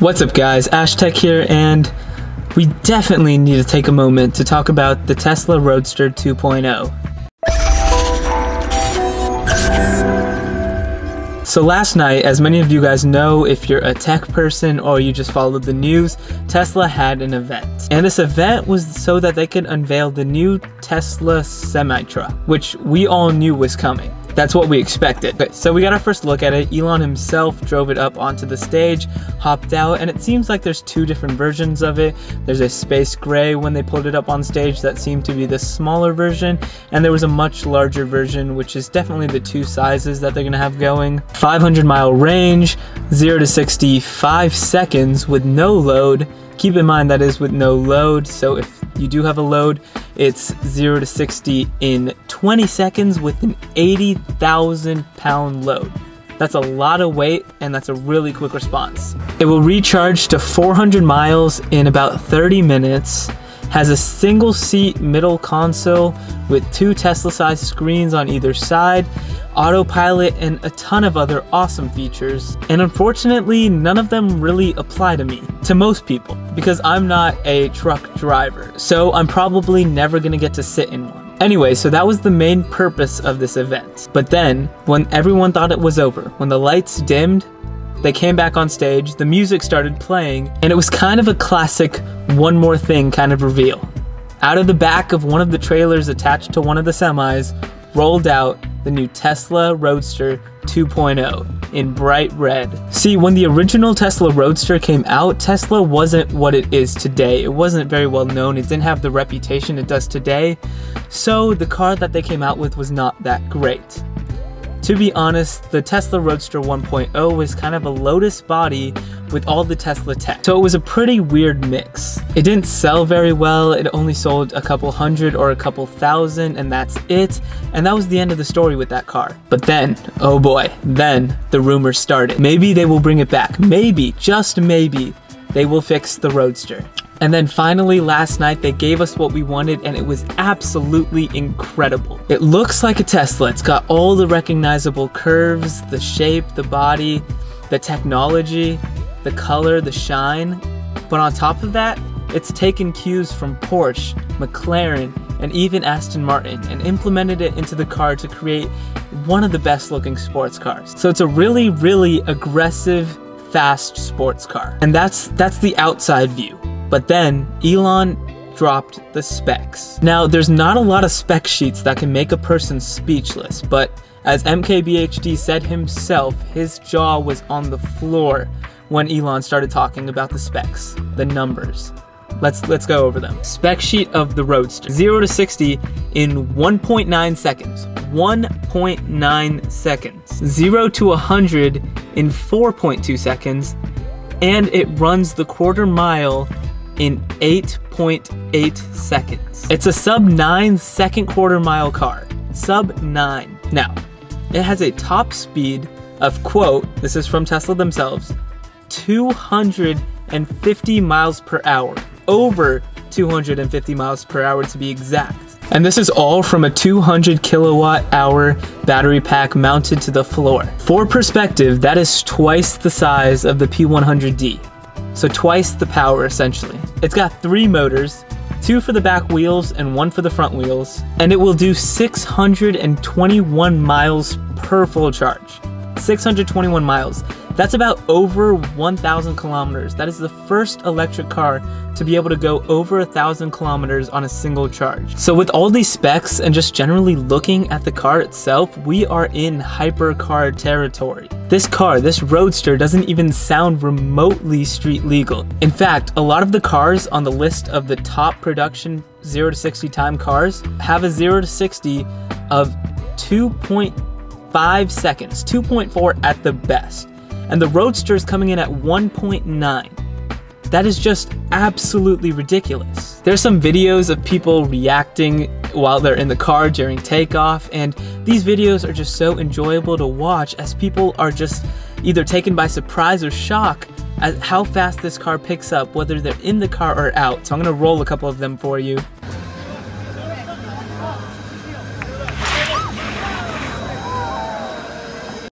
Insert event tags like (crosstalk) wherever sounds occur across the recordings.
What's up guys, Ashtech here and we definitely need to take a moment to talk about the Tesla Roadster 2.0. So last night, as many of you guys know, if you're a tech person or you just followed the news, Tesla had an event. And this event was so that they could unveil the new Tesla semi-truck, which we all knew was coming. That's what we expected. So we got our first look at it. Elon himself drove it up onto the stage, hopped out, and it seems like there's two different versions of it. There's a space gray when they pulled it up on stage that seemed to be the smaller version, and there was a much larger version, which is definitely the two sizes that they're gonna have going. 500 mile range, 0 to 65 seconds with no load. Keep in mind that is with no load, so if you do have a load, it's 0 to 60 in 20 seconds with an 80,000 pound load. That's a lot of weight and that's a really quick response. It will recharge to 400 miles in about 30 minutes, has a single seat middle console with two Tesla sized screens on either side, autopilot, and a ton of other awesome features. And unfortunately, none of them really apply to me, to most people, because I'm not a truck driver, so I'm probably never gonna get to sit in one. Anyway, so that was the main purpose of this event. But then, when everyone thought it was over, when the lights dimmed, they came back on stage, the music started playing, and it was kind of a classic one more thing kind of reveal. Out of the back of one of the trailers attached to one of the semis, rolled out the new Tesla Roadster 2.0 in bright red. See, when the original Tesla Roadster came out, Tesla wasn't what it is today. It wasn't very well known, it didn't have the reputation it does today, so the car that they came out with was not that great. To be honest, the Tesla Roadster 1.0 was kind of a Lotus body with all the Tesla tech. So it was a pretty weird mix. It didn't sell very well, it only sold a couple hundred or a couple thousand and that's it. And that was the end of the story with that car. But then, oh boy, then the rumors started. Maybe they will bring it back. Maybe, just maybe, they will fix the Roadster. And then finally last night they gave us what we wanted and it was absolutely incredible. It looks like a Tesla. It's got all the recognizable curves, the shape, the body, the technology, the color, the shine. But on top of that, it's taken cues from Porsche, McLaren, and even Aston Martin and implemented it into the car to create one of the best looking sports cars. So it's a really, really aggressive, fast sports car. And that's that's the outside view. But then Elon dropped the specs. Now, there's not a lot of spec sheets that can make a person speechless, but as MKBHD said himself, his jaw was on the floor when Elon started talking about the specs, the numbers. Let's let's go over them. Spec sheet of the Roadster. 0 to 60 in 1.9 seconds. 1.9 seconds. 0 to 100 in 4.2 seconds. And it runs the quarter mile in 8.8 seconds. It's a sub 9 second quarter mile car. Sub 9. Now, it has a top speed of quote, this is from Tesla themselves, 250 miles per hour. Over 250 miles per hour to be exact. And this is all from a 200 kilowatt hour battery pack mounted to the floor. For perspective, that is twice the size of the P100D so twice the power essentially. It's got three motors, two for the back wheels and one for the front wheels, and it will do 621 miles per full charge. 621 miles. That's about over 1,000 kilometers. That is the first electric car to be able to go over a thousand kilometers on a single charge. So with all these specs and just generally looking at the car itself, we are in hypercar territory. This car, this Roadster, doesn't even sound remotely street legal. In fact, a lot of the cars on the list of the top production 0 to 60 time cars have a 0 to 60 of 2.5 seconds, 2.4 at the best. And the Roadster is coming in at 1.9. That is just absolutely ridiculous. There's some videos of people reacting while they're in the car during takeoff, and these videos are just so enjoyable to watch as people are just either taken by surprise or shock at how fast this car picks up, whether they're in the car or out. So I'm gonna roll a couple of them for you.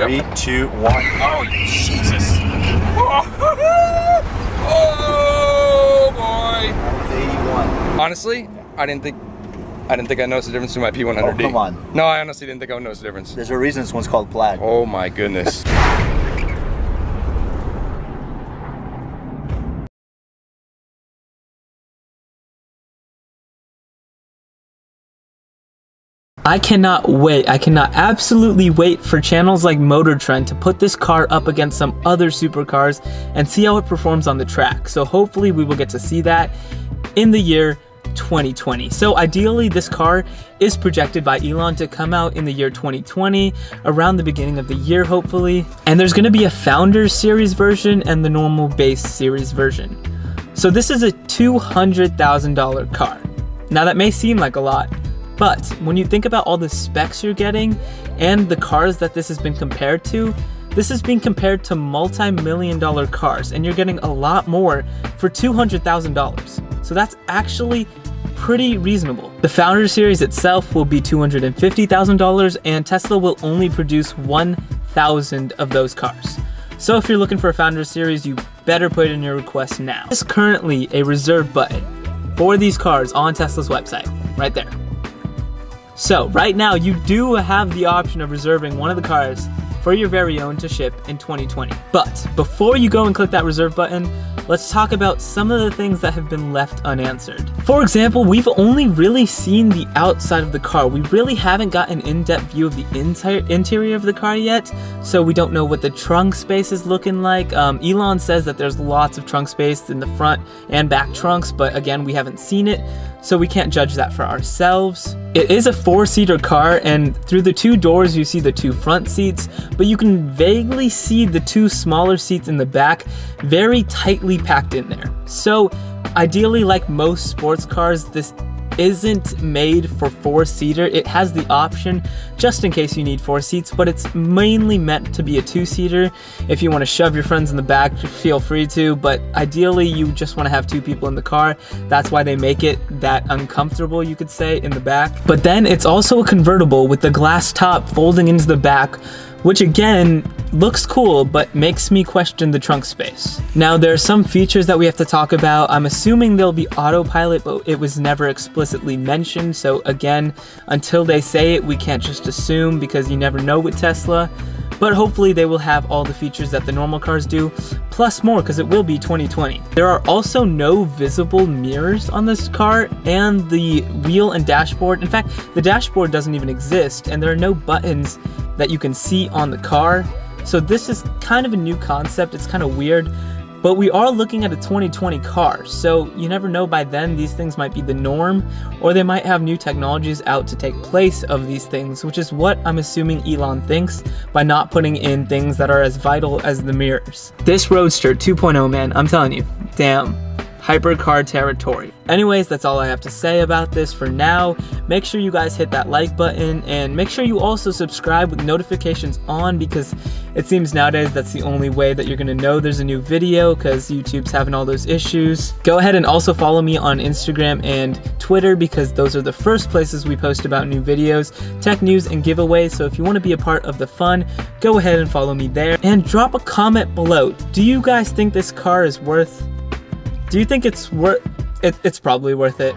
Three, yep. two, one. Oh, Jesus. (laughs) Oh, boy. Honestly, I didn't think I didn't think I noticed the difference between my P100D. Oh, come on. No, I honestly didn't think I would notice the difference. There's a reason this one's called plaid. Oh my goodness. I cannot wait, I cannot absolutely wait for channels like Motor Trend to put this car up against some other supercars and see how it performs on the track. So hopefully we will get to see that in the year 2020. So ideally this car is projected by Elon to come out in the year 2020, around the beginning of the year hopefully. And there's gonna be a Founder Series version and the normal base series version. So this is a $200,000 car. Now that may seem like a lot, but when you think about all the specs you're getting and the cars that this has been compared to, this is being compared to multi-million dollar cars and you're getting a lot more for $200,000. So that's actually pretty reasonable. The Founder Series itself will be $250,000 and Tesla will only produce 1,000 of those cars. So if you're looking for a Founder Series, you better put in your request now. There's currently a reserve button for these cars on Tesla's website, right there. So right now you do have the option of reserving one of the cars for your very own to ship in 2020. But before you go and click that reserve button, let's talk about some of the things that have been left unanswered. For example, we've only really seen the outside of the car. We really haven't got an in-depth view of the entire interior of the car yet, so we don't know what the trunk space is looking like. Um, Elon says that there's lots of trunk space in the front and back trunks, but again, we haven't seen it, so we can't judge that for ourselves. It is a four-seater car, and through the two doors you see the two front seats, but you can vaguely see the two smaller seats in the back very tightly packed in there. So ideally, like most sports cars, this isn't made for four seater. It has the option just in case you need four seats, but it's mainly meant to be a two seater. If you want to shove your friends in the back, feel free to, but ideally you just want to have two people in the car. That's why they make it that uncomfortable, you could say, in the back. But then it's also a convertible with the glass top folding into the back which again looks cool but makes me question the trunk space. Now there are some features that we have to talk about. I'm assuming there'll be autopilot but it was never explicitly mentioned so again until they say it we can't just assume because you never know with Tesla but hopefully they will have all the features that the normal cars do, plus more because it will be 2020. There are also no visible mirrors on this car and the wheel and dashboard. In fact, the dashboard doesn't even exist and there are no buttons that you can see on the car. So this is kind of a new concept. It's kind of weird, but we are looking at a 2020 car. So you never know by then these things might be the norm or they might have new technologies out to take place of these things, which is what I'm assuming Elon thinks by not putting in things that are as vital as the mirrors. This Roadster 2.0 man, I'm telling you, damn hypercar territory. Anyways, that's all I have to say about this for now. Make sure you guys hit that like button and make sure you also subscribe with notifications on because it seems nowadays that's the only way that you're gonna know there's a new video because YouTube's having all those issues. Go ahead and also follow me on Instagram and Twitter because those are the first places we post about new videos, tech news, and giveaways. So if you want to be a part of the fun, go ahead and follow me there and drop a comment below. Do you guys think this car is worth do you think it's worth it, it's probably worth it